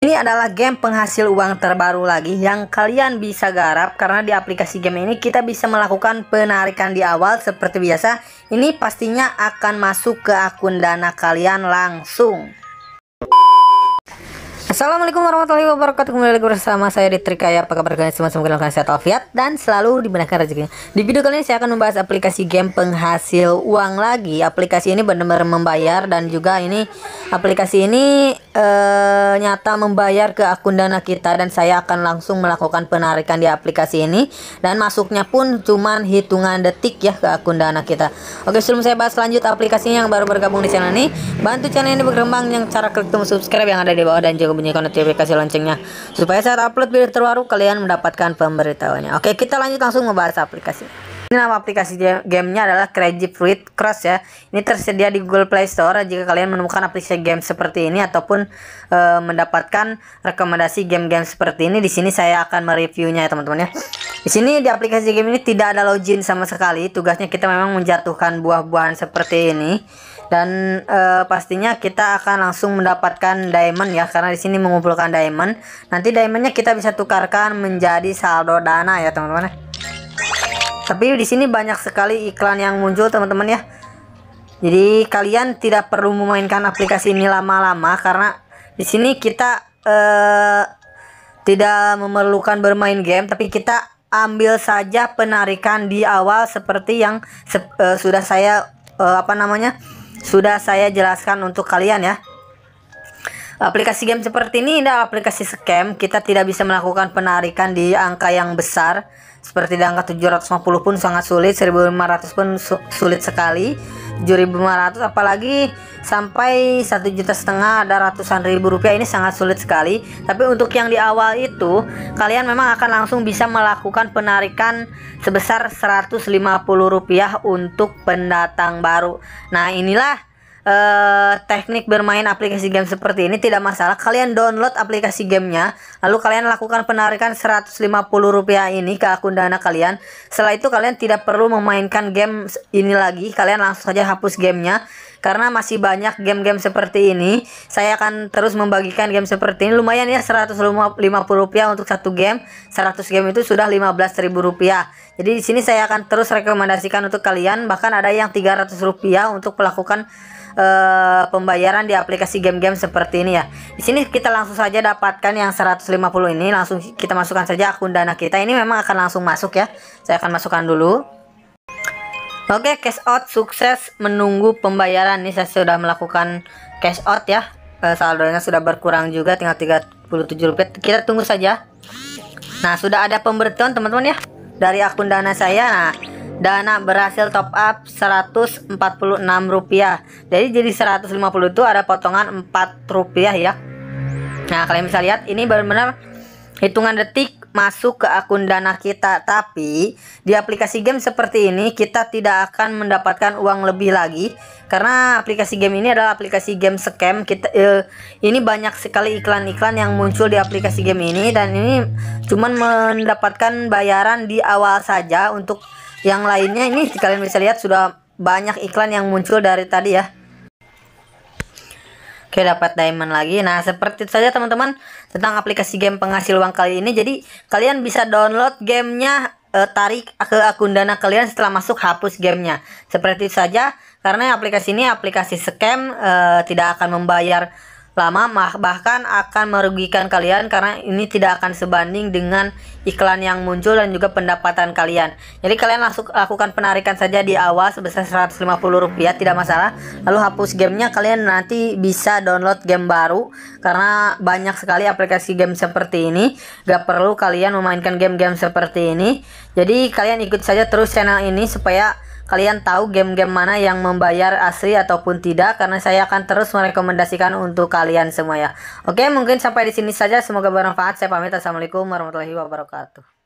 Ini adalah game penghasil uang terbaru lagi yang kalian bisa garap karena di aplikasi game ini kita bisa melakukan penarikan di awal seperti biasa. Ini pastinya akan masuk ke akun dana kalian langsung. Assalamualaikum warahmatullahi wabarakatuh. Kembali lagi bersama saya di Trikaya Apa kabar kalian semua? Semoga kalian sehat walafiat Dan selalu diberikan rezekinya. Di video kali ini saya akan membahas aplikasi game penghasil uang lagi. Aplikasi ini benar-benar membayar Dan juga ini Aplikasi ini uh, Nyata membayar ke akun dana kita Dan saya akan langsung melakukan penarikan di aplikasi ini Dan masuknya pun cuman hitungan detik ya ke akun dana kita Oke sebelum saya bahas lanjut aplikasinya yang baru bergabung di channel ini Bantu channel ini berkembang Yang cara klik tombol subscribe yang ada di bawah Dan juga bunyikan notifikasi loncengnya supaya saat upload video terbaru kalian mendapatkan pemberitahuannya. Oke, kita lanjut langsung membahas aplikasi. Ini nama aplikasi gamenya adalah Crazy Fruit Cross ya. Ini tersedia di Google Play Store. Jika kalian menemukan aplikasi game seperti ini ataupun e, mendapatkan rekomendasi game-game seperti ini, di sini saya akan mereviewnya ya teman-teman ya. Di sini di aplikasi game ini tidak ada login sama sekali. Tugasnya kita memang menjatuhkan buah-buahan seperti ini dan uh, pastinya kita akan langsung mendapatkan diamond ya karena di sini mengumpulkan diamond nanti diamondnya kita bisa tukarkan menjadi saldo dana ya teman-teman tapi di sini banyak sekali iklan yang muncul teman-teman ya. Jadi kalian tidak perlu memainkan aplikasi ini lama-lama karena di sini kita uh, tidak memerlukan bermain game tapi kita ambil saja penarikan di awal seperti yang se uh, sudah saya uh, apa namanya sudah saya jelaskan untuk kalian ya aplikasi game seperti ini adalah aplikasi scam. Kita tidak bisa melakukan penarikan di angka yang besar. Seperti di angka 750 pun sangat sulit 1500 pun su sulit sekali. 7500 apalagi sampai satu juta setengah ada ratusan ribu rupiah ini sangat sulit sekali. Tapi untuk yang di awal itu kalian memang akan langsung bisa melakukan penarikan sebesar 150 rupiah untuk pendatang baru. Nah inilah uh, teknik bermain aplikasi game seperti ini tidak masalah. Kalian download aplikasi gamenya lalu kalian lakukan penarikan 150 rupiah ini ke akun dana kalian. Setelah itu kalian tidak perlu memainkan game ini lagi kalian langsung saja hapus gamenya. Karena masih banyak game-game seperti ini saya akan terus membagikan game seperti ini. Lumayan ya 150 rupiah untuk satu game. 100 game itu sudah 15.000 rupiah jadi di sini saya akan terus rekomendasikan untuk kalian. Bahkan ada yang 300 rupiah untuk melakukan uh, pembayaran di aplikasi game-game seperti ini ya. Di sini kita langsung saja dapatkan yang 150 ini, langsung kita masukkan saja akun dana kita. Ini memang akan langsung masuk ya. Saya akan masukkan dulu. Oke, cash out sukses menunggu pembayaran. Ini saya sudah melakukan cash out ya. Uh, saldonya sudah berkurang juga tinggal 37 rupiah. Kita tunggu saja. Nah, sudah ada pemberitahuan teman-teman ya dari akun dana saya. Nah, dana berhasil top up 146 rupiah. Jadi jadi 150 itu ada potongan 4 rupiah ya. Nah kalian bisa lihat ini benar-benar hitungan detik masuk ke akun dana kita. Tapi di aplikasi game seperti ini kita tidak akan mendapatkan uang lebih lagi. Karena aplikasi game ini adalah aplikasi game scam. Kita eh, ini banyak sekali iklan-iklan yang muncul di aplikasi game ini. Dan ini cuman mendapatkan bayaran di awal saja untuk yang lainnya ini kalian bisa lihat sudah banyak iklan yang muncul dari tadi ya. Oke dapat diamond lagi. Nah seperti itu saja teman-teman Tentang aplikasi game penghasil uang kali ini. Jadi kalian bisa download gamenya uh, Tarik ke akun dana kalian setelah masuk hapus gamenya. Seperti itu saja Karena aplikasi ini aplikasi scam uh, Tidak akan membayar lama bahkan akan merugikan kalian karena ini tidak akan sebanding dengan iklan yang muncul dan juga pendapatan kalian. Jadi kalian langsung lakukan penarikan saja di awal sebesar 150 rupiah tidak masalah. Lalu hapus gamenya kalian nanti bisa download game baru karena banyak sekali aplikasi game seperti ini. Gak perlu kalian memainkan game-game seperti ini. Jadi kalian ikut saja terus channel ini supaya kalian tahu game-game mana yang membayar asli ataupun tidak karena saya akan terus merekomendasikan untuk kalian semua ya. Oke, mungkin sampai di sini saja semoga bermanfaat. Saya pamit. Assalamualaikum warahmatullahi wabarakatuh.